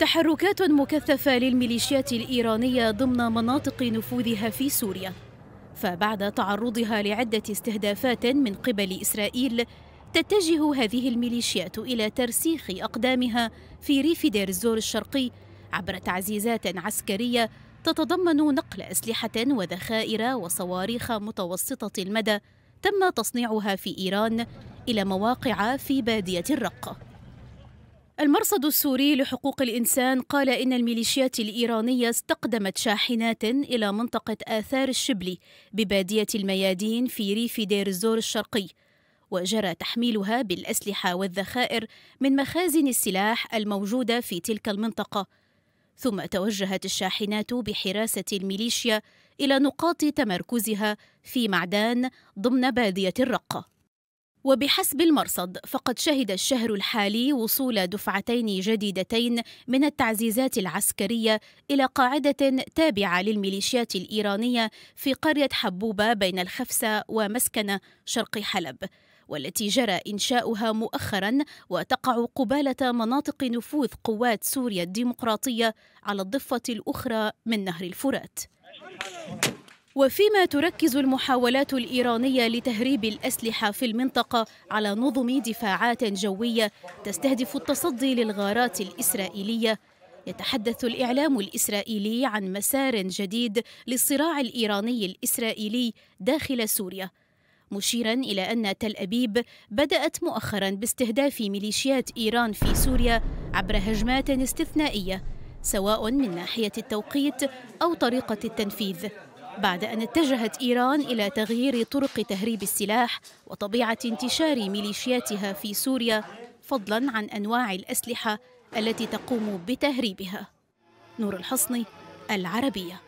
تحركات مكثفة للميليشيات الإيرانية ضمن مناطق نفوذها في سوريا. فبعد تعرضها لعدة استهدافات من قبل إسرائيل تتجه هذه الميليشيات إلى ترسيخ أقدامها في ريف دير الزور الشرقي عبر تعزيزات عسكرية تتضمن نقل أسلحة وذخائر وصواريخ متوسطة المدى تم تصنيعها في إيران إلى مواقع في بادية الرقة المرصد السوري لحقوق الإنسان قال إن الميليشيات الإيرانية استقدمت شاحنات إلى منطقة آثار الشبلي ببادية الميادين في ريف دير الزور الشرقي وجرى تحميلها بالأسلحة والذخائر من مخازن السلاح الموجودة في تلك المنطقة. ثم توجهت الشاحنات بحراسة الميليشيا إلى نقاط تمركزها في معدان ضمن بادية الرقة وبحسب المرصد فقد شهد الشهر الحالي وصول دفعتين جديدتين من التعزيزات العسكرية إلى قاعدة تابعة للميليشيات الإيرانية في قرية حبوبة بين الخفسة ومسكنه شرق حلب والتي جرى إنشاؤها مؤخرا وتقع قبالة مناطق نفوذ قوات سوريا الديمقراطية على الضفة الأخرى من نهر الفرات. وفيما تركز المحاولات الإيرانية لتهريب الأسلحة في المنطقة على نظم دفاعات جوية تستهدف التصدي للغارات الإسرائيلية. يتحدث الإعلام الإسرائيلي عن مسار جديد للصراع الإيراني الإسرائيلي داخل سوريا مشيرا إلى أن تل أبيب بدأت مؤخرا باستهداف ميليشيات إيران في سوريا عبر هجمات استثنائية سواء من ناحية التوقيت أو طريقة التنفيذ. بعد أن اتجهت إيران إلى تغيير طرق تهريب السلاح وطبيعة انتشار ميليشياتها في سوريا فضلا عن أنواع الأسلحة التي تقوم بتهريبها. نور الحصني العربية.